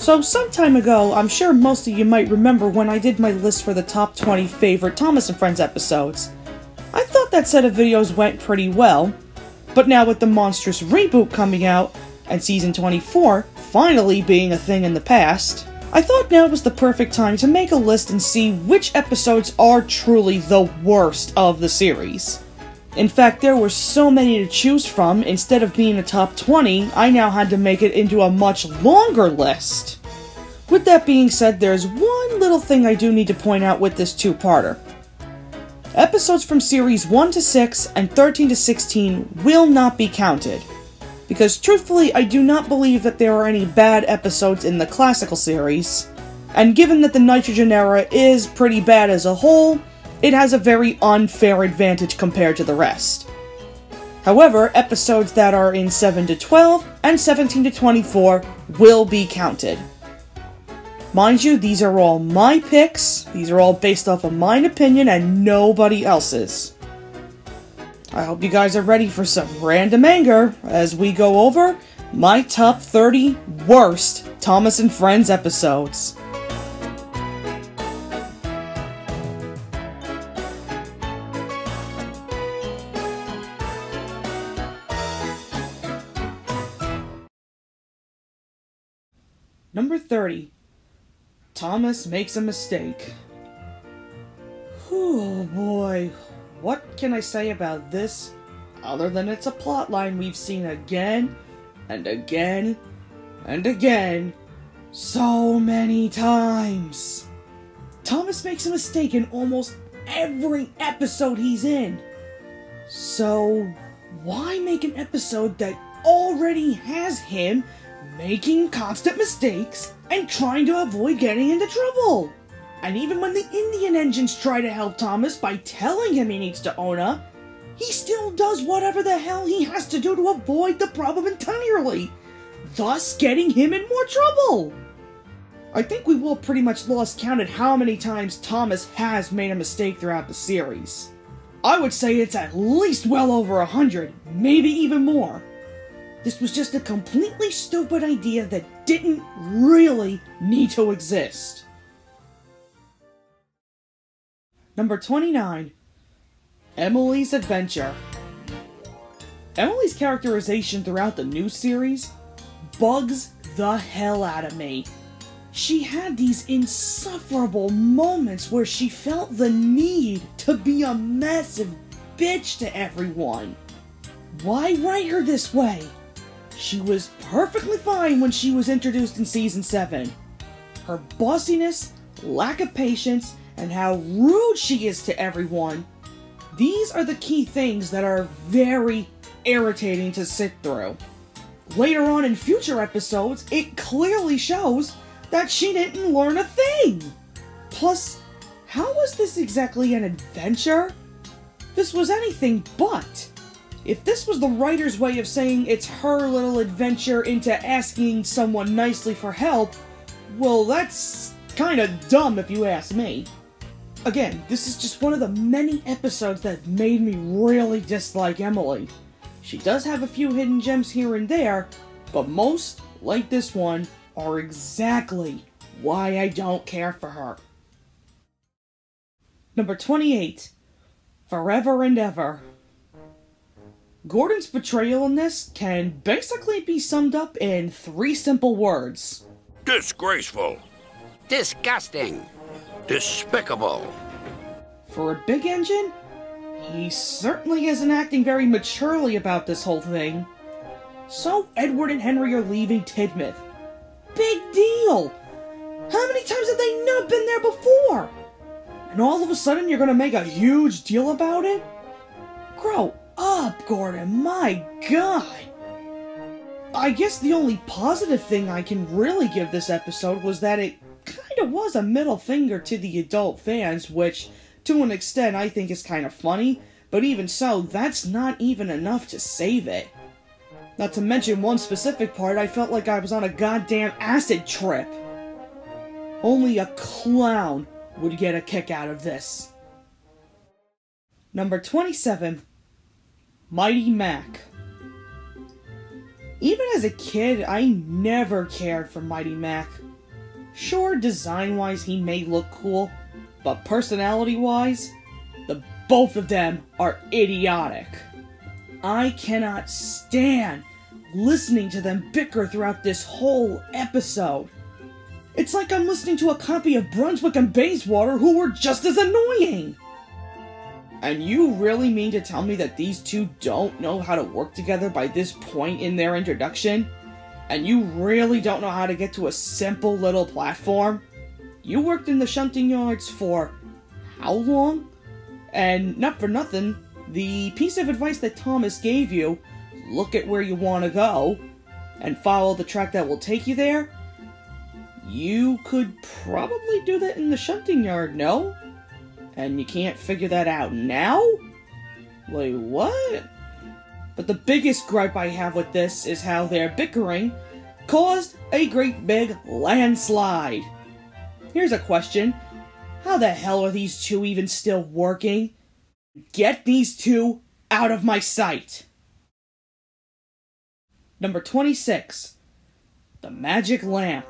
So, some time ago, I'm sure most of you might remember when I did my list for the top 20 favorite Thomas and Friends episodes. I thought that set of videos went pretty well, but now with the monstrous reboot coming out, and season 24 finally being a thing in the past, I thought now was the perfect time to make a list and see which episodes are truly the worst of the series. In fact, there were so many to choose from, instead of being a top 20, I now had to make it into a much longer list. With that being said, there's one little thing I do need to point out with this two parter. Episodes from series 1 to 6 and 13 to 16 will not be counted. Because truthfully, I do not believe that there are any bad episodes in the classical series. And given that the Nitrogen era is pretty bad as a whole, it has a very unfair advantage compared to the rest. However, episodes that are in 7 to 12 and 17 to 24 will be counted. Mind you, these are all my picks, these are all based off of mine opinion and nobody else's. I hope you guys are ready for some random anger as we go over my top 30 worst Thomas and Friends episodes. 30. Thomas makes a mistake. Oh boy, what can I say about this other than it's a plotline we've seen again and again and again so many times? Thomas makes a mistake in almost every episode he's in. So, why make an episode that already has him making constant mistakes and trying to avoid getting into trouble. And even when the Indian engines try to help Thomas by telling him he needs to Ona, he still does whatever the hell he has to do to avoid the problem entirely, thus getting him in more trouble. I think we've all pretty much lost count at how many times Thomas has made a mistake throughout the series. I would say it's at least well over a hundred, maybe even more. This was just a completely stupid idea that didn't really need to exist. Number 29 Emily's Adventure. Emily's characterization throughout the new series bugs the hell out of me. She had these insufferable moments where she felt the need to be a massive bitch to everyone. Why write her this way? She was perfectly fine when she was introduced in season 7. Her bossiness, lack of patience, and how rude she is to everyone, these are the key things that are very irritating to sit through. Later on in future episodes, it clearly shows that she didn't learn a thing! Plus, how was this exactly an adventure? This was anything but. If this was the writer's way of saying it's her little adventure into asking someone nicely for help, well, that's kinda dumb if you ask me. Again, this is just one of the many episodes that made me really dislike Emily. She does have a few hidden gems here and there, but most, like this one, are exactly why I don't care for her. Number 28 Forever and Ever. Gordon's betrayal in this can basically be summed up in three simple words Disgraceful. Disgusting. Despicable. For a big engine, he certainly isn't acting very maturely about this whole thing. So Edward and Henry are leaving Tidmouth. Big deal! How many times have they not been there before? And all of a sudden you're gonna make a huge deal about it? Grow up, Gordon, my god! I guess the only positive thing I can really give this episode was that it kind of was a middle finger to the adult fans, which, to an extent, I think is kind of funny, but even so, that's not even enough to save it. Not to mention one specific part, I felt like I was on a goddamn acid trip. Only a clown would get a kick out of this. Number 27 Mighty Mac. Even as a kid, I never cared for Mighty Mac. Sure, design wise, he may look cool, but personality wise, the both of them are idiotic. I cannot stand listening to them bicker throughout this whole episode. It's like I'm listening to a copy of Brunswick and Bayswater who were just as annoying. And you really mean to tell me that these two don't know how to work together by this point in their introduction? And you really don't know how to get to a simple little platform? You worked in the shunting yards for how long? And not for nothing, the piece of advice that Thomas gave you, look at where you want to go, and follow the track that will take you there, you could probably do that in the shunting yard, no? And you can't figure that out now? Like, what? But the biggest gripe I have with this is how their bickering caused a great big landslide. Here's a question. How the hell are these two even still working? Get these two out of my sight! Number 26. The Magic Lamp.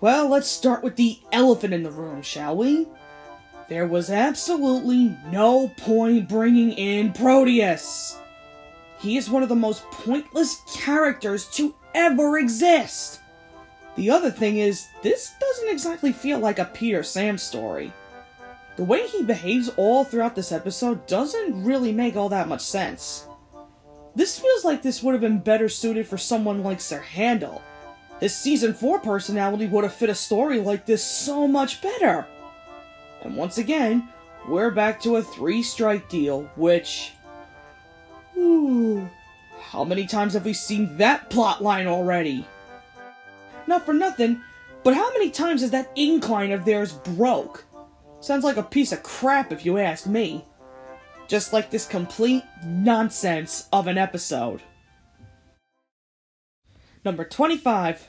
Well, let's start with the elephant in the room, shall we? There was absolutely no point bringing in Proteus. He is one of the most pointless characters to ever exist. The other thing is, this doesn't exactly feel like a Peter Sam story. The way he behaves all throughout this episode doesn't really make all that much sense. This feels like this would have been better suited for someone like Sir Handel. His season 4 personality would have fit a story like this so much better. And once again, we're back to a three strike deal, which. Ooh, how many times have we seen that plot line already? Not for nothing, but how many times has that incline of theirs broke? Sounds like a piece of crap if you ask me. Just like this complete nonsense of an episode. Number 25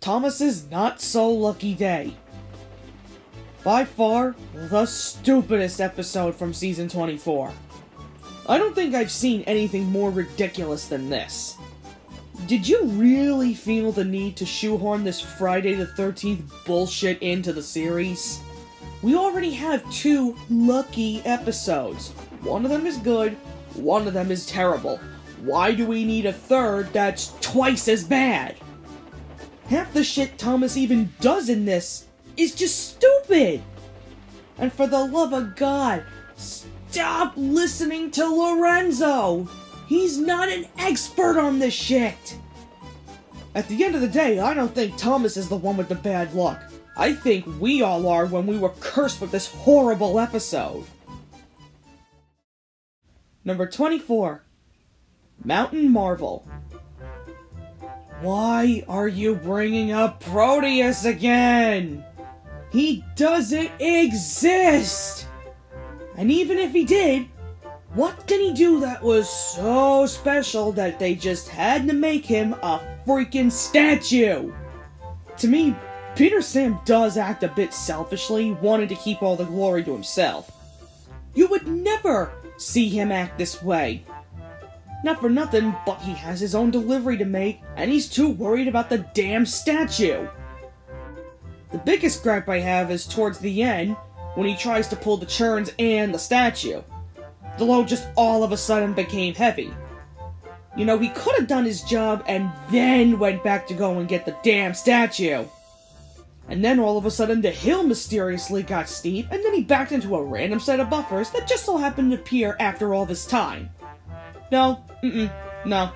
Thomas's Not So Lucky Day. By far, the stupidest episode from season 24. I don't think I've seen anything more ridiculous than this. Did you really feel the need to shoehorn this Friday the 13th bullshit into the series? We already have two lucky episodes. One of them is good, one of them is terrible. Why do we need a third that's twice as bad? Half the shit Thomas even does in this is just stupid! And for the love of God, stop listening to Lorenzo! He's not an expert on this shit! At the end of the day, I don't think Thomas is the one with the bad luck. I think we all are when we were cursed with this horrible episode. Number 24 Mountain Marvel. Why are you bringing up Proteus again? He doesn't exist! And even if he did, what can he do that was so special that they just had to make him a freaking statue? To me, Peter Sam does act a bit selfishly, wanting to keep all the glory to himself. You would never see him act this way. Not for nothing, but he has his own delivery to make, and he's too worried about the damn statue. The biggest gripe I have is towards the end, when he tries to pull the churns and the statue. The load just all of a sudden became heavy. You know, he could have done his job and then went back to go and get the damn statue. And then all of a sudden the hill mysteriously got steep, and then he backed into a random set of buffers that just so happened to appear after all this time. No, mm-mm, no.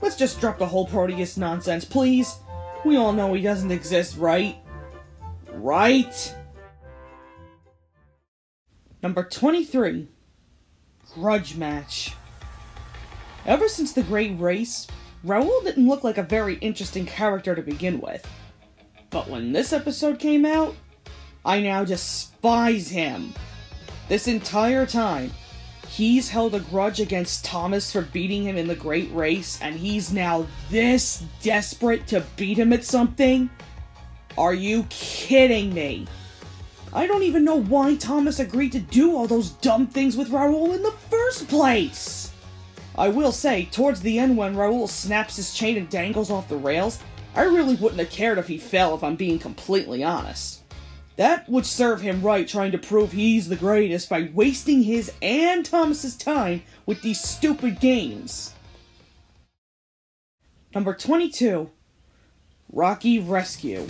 Let's just drop the whole Proteus nonsense, please. We all know he doesn't exist, right? Right? Number 23 Grudge Match. Ever since the Great Race, Raul didn't look like a very interesting character to begin with. But when this episode came out, I now despise him. This entire time, he's held a grudge against Thomas for beating him in the Great Race, and he's now this desperate to beat him at something? Are you kidding me? I don't even know why Thomas agreed to do all those dumb things with Raul in the first place! I will say, towards the end when Raul snaps his chain and dangles off the rails, I really wouldn't have cared if he fell if I'm being completely honest. That would serve him right trying to prove he's the greatest by wasting his and Thomas's time with these stupid games. Number 22 Rocky Rescue.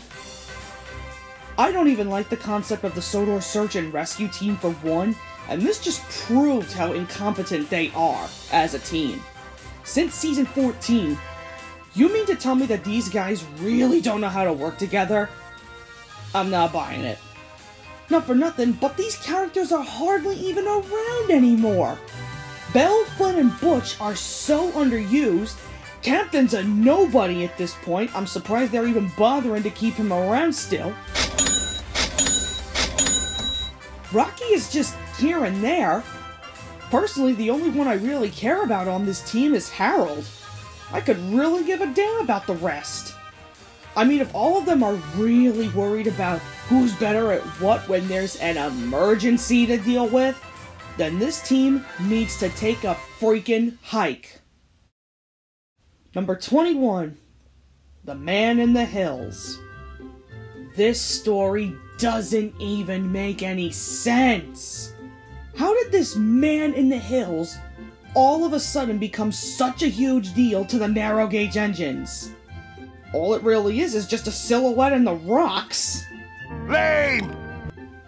I don't even like the concept of the Sodor search and rescue team for one, and this just proved how incompetent they are as a team. Since season 14, you mean to tell me that these guys really don't know how to work together? I'm not buying it. Not for nothing, but these characters are hardly even around anymore. Belle, Flynn, and Butch are so underused. Captain's a nobody at this point. I'm surprised they're even bothering to keep him around still. Rocky is just here and there. Personally, the only one I really care about on this team is Harold. I could really give a damn about the rest. I mean, if all of them are really worried about who's better at what when there's an emergency to deal with, then this team needs to take a freaking hike. Number 21 The Man in the Hills. This story doesn't even make any sense. How did this man in the hills all of a sudden become such a huge deal to the narrow gauge engines? All it really is is just a silhouette in the rocks. Lame!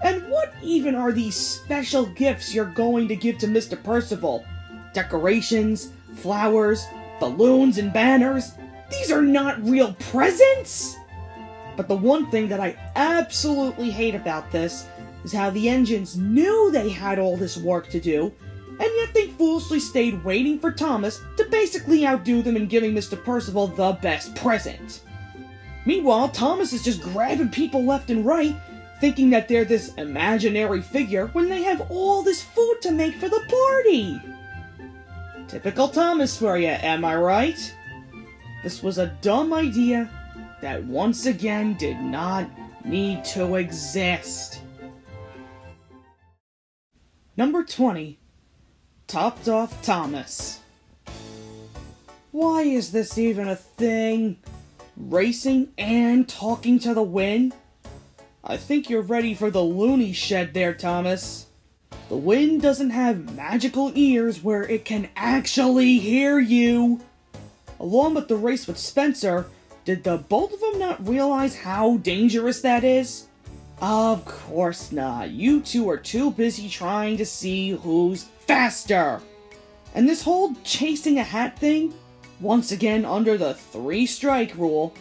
And what even are these special gifts you're going to give to Mr. Percival? Decorations, flowers, balloons, and banners? These are not real presents! But the one thing that I absolutely hate about this is how the engines knew they had all this work to do, and yet they foolishly stayed waiting for Thomas to basically outdo them in giving Mr. Percival the best present. Meanwhile, Thomas is just grabbing people left and right, thinking that they're this imaginary figure when they have all this food to make for the party. Typical Thomas for you, am I right? This was a dumb idea that once again did not need to exist. Number 20 Topped Off Thomas. Why is this even a thing? Racing and talking to the wind? I think you're ready for the loony shed there, Thomas. The wind doesn't have magical ears where it can actually hear you. Along with the race with Spencer, did the both of them not realize how dangerous that is? Of course not. You two are too busy trying to see who's faster. And this whole chasing a hat thing, once again under the three strike rule,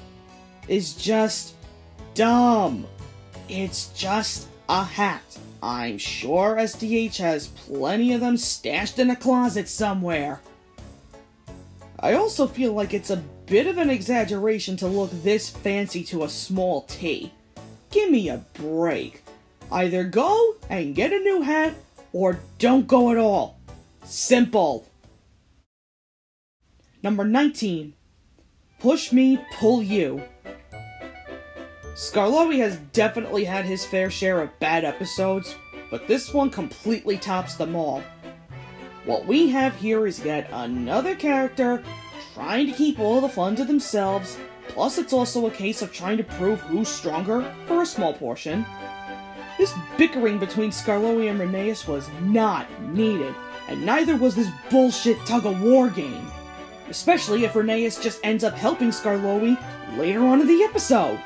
is just dumb. It's just a hat. I'm sure SDH has plenty of them stashed in a closet somewhere. I also feel like it's a bit of an exaggeration to look this fancy to a small T. Give me a break. Either go and get a new hat, or don't go at all. Simple. Number 19. Push me, pull you. Skarloey has definitely had his fair share of bad episodes, but this one completely tops them all. What we have here is yet another character trying to keep all the fun to themselves, plus it's also a case of trying to prove who's stronger for a small portion. This bickering between Skarloey and Rheneas was not needed, and neither was this bullshit tug-of-war game. Especially if Rheneas just ends up helping Skarloey later on in the episode.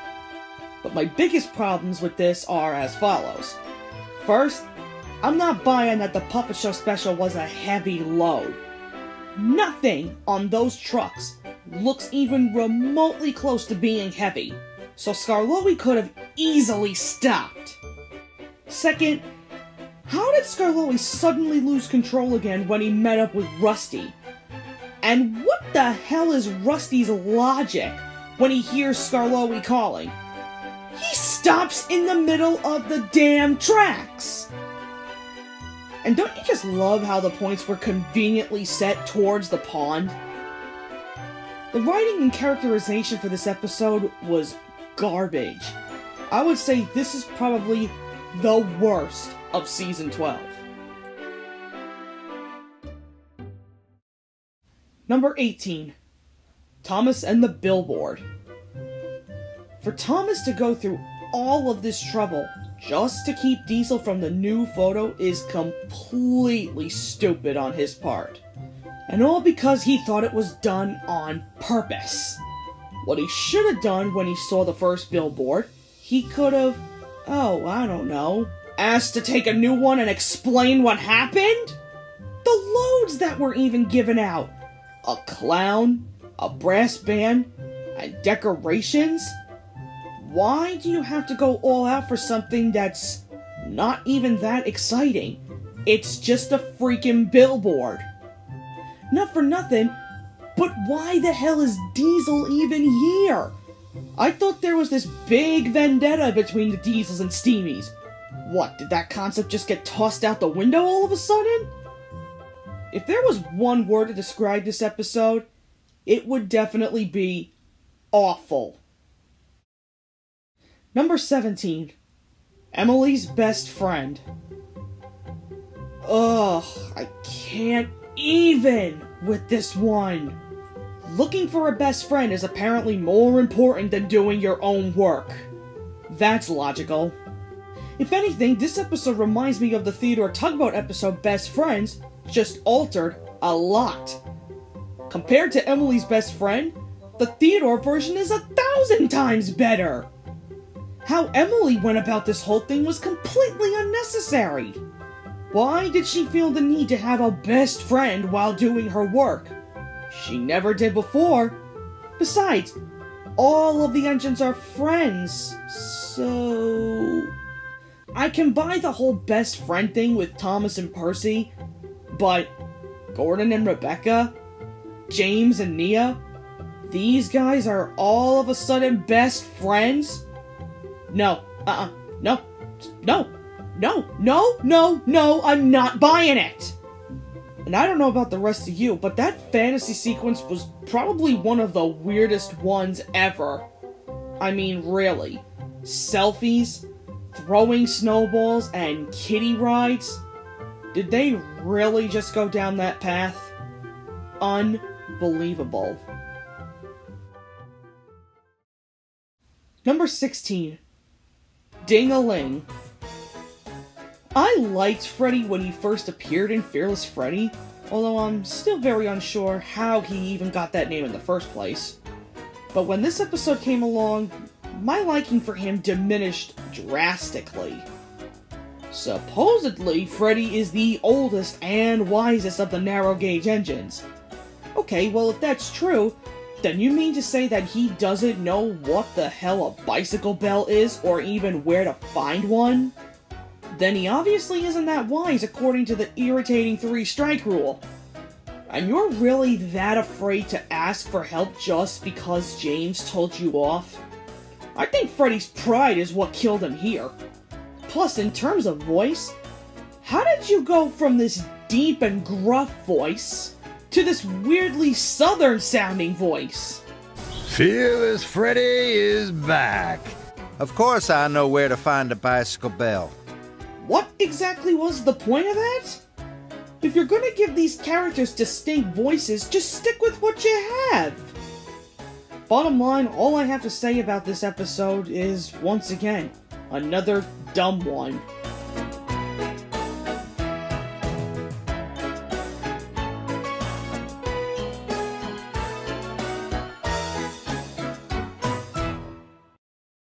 But my biggest problems with this are as follows. First, I'm not buying that the Puppet Show special was a heavy load. Nothing on those trucks looks even remotely close to being heavy, so Skarloey could have easily stopped. Second, how did Skarloey suddenly lose control again when he met up with Rusty? And what the hell is Rusty's logic when he hears Skarloey calling? He stops in the middle of the damn tracks! And don't you just love how the points were conveniently set towards the pond? The writing and characterization for this episode was garbage. I would say this is probably the worst of season 12. Number 18 Thomas and the Billboard. For Thomas to go through all of this trouble just to keep Diesel from the new photo is completely stupid on his part. And all because he thought it was done on purpose. What he should have done when he saw the first billboard, he could have, oh, I don't know, asked to take a new one and explain what happened? The loads that were even given out a clown, a brass band, and decorations? Why do you have to go all out for something that's not even that exciting? It's just a freaking billboard. Not for nothing, but why the hell is Diesel even here? I thought there was this big vendetta between the Diesels and Steamies. What, did that concept just get tossed out the window all of a sudden? If there was one word to describe this episode, it would definitely be awful. Number 17 Emily's best friend. Ugh, I can't even with this one. Looking for a best friend is apparently more important than doing your own work. That's logical. If anything, this episode reminds me of the Theodore Tugboat episode Best Friends, just altered a lot. Compared to Emily's best friend, the Theodore version is a thousand times better. How Emily went about this whole thing was completely unnecessary. Why did she feel the need to have a best friend while doing her work? She never did before. Besides, all of the engines are friends, so. I can buy the whole best friend thing with Thomas and Percy, but Gordon and Rebecca, James and Nia, these guys are all of a sudden best friends? No, uh uh-uh. uh, no, no, no, no, no, no, I'm not buying it! And I don't know about the rest of you, but that fantasy sequence was probably one of the weirdest ones ever. I mean, really. Selfies, throwing snowballs, and kitty rides? Did they really just go down that path? Unbelievable. Number 16 Ding a Ling. I liked Freddie when he first appeared in Fearless Freddie, although I'm still very unsure how he even got that name in the first place. But when this episode came along, my liking for him diminished drastically. Supposedly, Freddie is the oldest and wisest of the narrow gauge engines. Okay, well, if that's true, then you mean to say that he doesn't know what the hell a bicycle bell is, or even where to find one? Then he obviously isn't that wise according to the irritating three strike rule. And you're really that afraid to ask for help just because James told you off? I think Freddie's pride is what killed him here. Plus, in terms of voice, how did you go from this deep and gruff voice to this weirdly southern sounding voice. Fearless Freddie is back. Of course, I know where to find a bicycle bell. Exactly was the point of that? If you're gonna give these characters distinct voices, just stick with what you have. Bottom line, all I have to say about this episode is, once again, another dumb one.